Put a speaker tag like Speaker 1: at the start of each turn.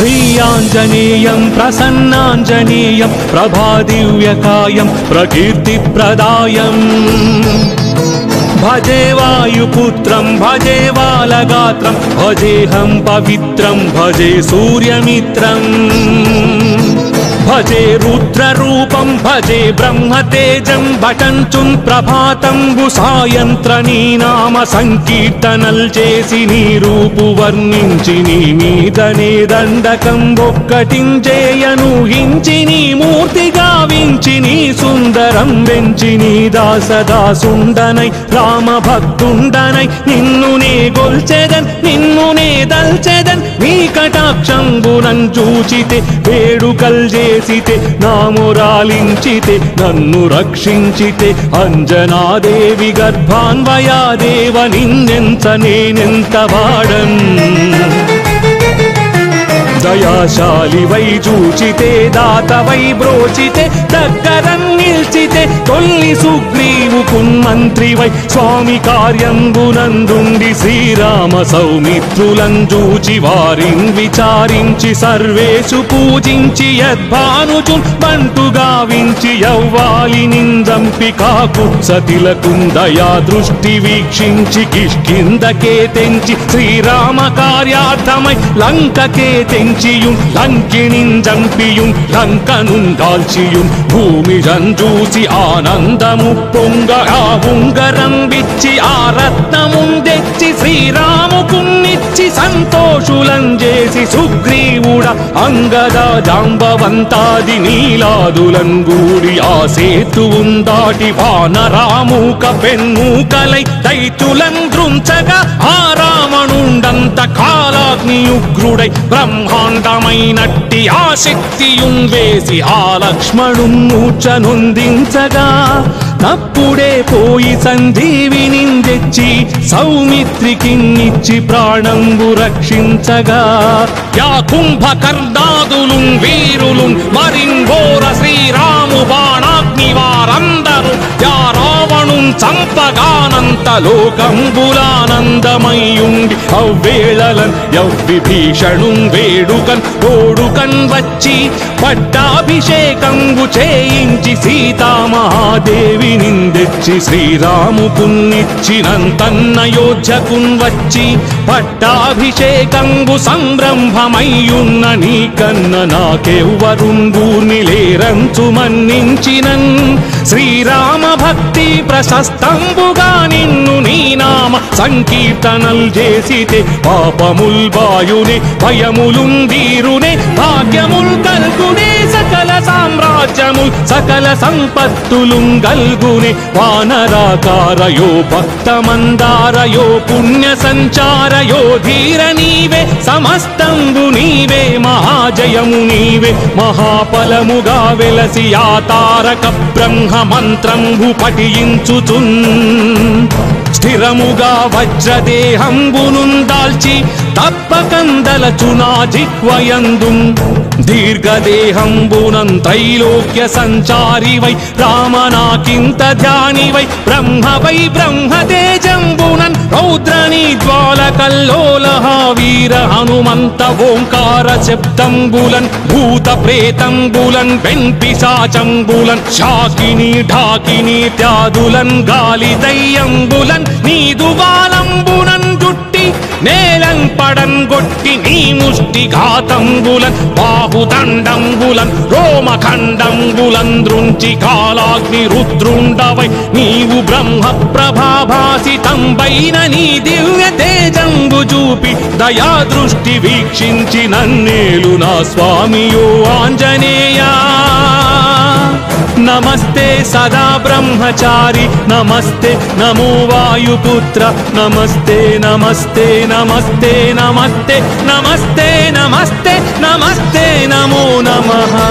Speaker 1: జయాञ्जनेयं प्रसन्नाञ्जनेयं प्रभादिव्यकायं प्रकीर्तिप्रदायम् भजे वायुपुत्रं भजे बालगात्रं भजेऽहं पवित्रं भजे सूर्यमित्रम् భజే రుద్రరూపం భజే బ్రహ్మతేజం భటంచుం ప్రభాతంబు సాయంత్ర నీ నామ సంకీర్తనల్ చేసి నీ రూపు వర్ణించి నీ మీదనే దండకం ఒక్కటించేయను హించి నీ మూర్తి గావించి నీ సుందరం వెంచి నీ దాసదాసుండనై రామ భక్తుండనై నిన్ను నే గొల్చెదన్ నిన్ను నే దల్చెదన్. కటాక్షంబునం చూచితే వేడుకల్ చేసితే నామురాలించితే నన్ను రక్షించితే అంజనాదేవి గర్భాన్వయాదేవ నిన్నెంత నేనెంత వాడన్? దయాశాలి వై చూచితే దాత వై బ్రోచితే దగ్గర నిల్చితే తొల్లి సుగ్రీవు కున్మంత్రి వై. స్వామి కార్యంబునందుండి శ్రీరామ సౌమిత్రులం చూచి వారిని విచారించి సర్వేషు పూజించి యద్భానుచున్ బంటు గావించి యవ్వాలి నిందంపి కాకు సతిలకుందయా దృష్టి వీక్షించి కిష్కిందకే తెంచి శ్రీరామ కార్యార్థమై లంకకే తెంచి లంకిణిం జంపియుం లంకనుం దాల్చియుం. భూమి జంజూసి ఆనందము పొంగ ఆ ఉంగరం విచ్చి ఆ రత్నముం తెచ్చి శ్రీరాముకున్నిచ్చి సంతోషులం చేసి సుగ్రీవుడ అంగద జాంబవంతాది నీలాదులం గూడి ఆ సేతువుం దాటి వానరామూక పెన్మూకలై దైతులం దృంచగా ఆ రావణుండంత కాలాగ్ని ఉగ్రుడై బ్రహ్మాండమైనట్టి ఆ శక్తియుం వేసి ఆ లక్ష్మణు మూర్ఛనొందించగా తప్పుడే పోయి సంజీవిని తెచ్చి సౌమిత్రికిన్నిచ్చి ప్రాణంబు రక్షించగా యా కుంభకర్ణాదులు వీరులు మరింఘోర శ్రీరాము బాణాగ్ని వారందరూ యారా చంపగానంత లోకంబులానందమయ్యుండి అవ్వేళలన్ యవ్విభీషణుం వేడుకన్ ఓడుకన్ వచ్చి పట్టాభిషేకంబు చేయించి సీతామహాదేవి నిందెచ్చి శ్రీరాముకున్నిచ్చినంతన్నయోధ్యకున్ వచ్చి పట్టాభిషేకంబు సంరంభమయ్యున్న నీకన్న నాకెవ్వరుంగూర్ని లేరంచు మన్నించినన్. శ్రీరామ భక్తి ప్రశస్తంబుగా నిన్ను నీ నామ సంకీర్తనల్ చేసితే పాపముల్ బాయునే భయములుం భాగ్యముల్ కల్గునే సకల సామ్రాజ్యము సకల సంపత్తులు గల్గునే వానరాకారయో భక్తమందారయో పుణ్య సంచారయో ధీర నీవే సమస్తంబు నీవే మహాజయము నీవే మహాఫలముగా వెలసి ఆ తారక బ్రహ్మ మంత్రంబు పఠించుచున్ స్థిరముగా వజ్రదేహంబునుందాల్చి తప్పకందలచునా జిహ్వయందు దీర్ఘదేహంబునం త్రైలోక్య సంచారి వై రామనాకింత ధ్యాని వై బ్రహ్మ వై బ్రహ్మతేజంబునన్ రౌద్రని జ్వాల కల్లోలహ వీర హనుమంత ఓంకార శబ్దంబులన్ భూత ప్రేతంబులన్ వెంపిశాచంబులన్ శాకిని ఢాకిని త్యాదులన్ గాలి దయ్యంబులన్ నీదు బాలంబునన్ జుట్టి నేలం పడం గొట్టి నీ ముష్టి ఘాతంబులన్ బాహుదండంబులన్ రోమఖండంబులన్ దృంచి కాలాగ్ని రుద్రుండవై నీవు బ్రహ్మ ప్రభాభాసితంబైన నీ దివ్య తేజంబు చూపి దయా దృష్టి వీక్షించి నన్నేలు నా స్వామియో ఆంజనేయా. नमस्ते सदा ब्रह्मचारी नमस्ते नमो वायुपुत्र नमस्ते नमस्ते नमस्ते नमस्ते नमस्ते नमस्ते नमस्ते नमो नमः।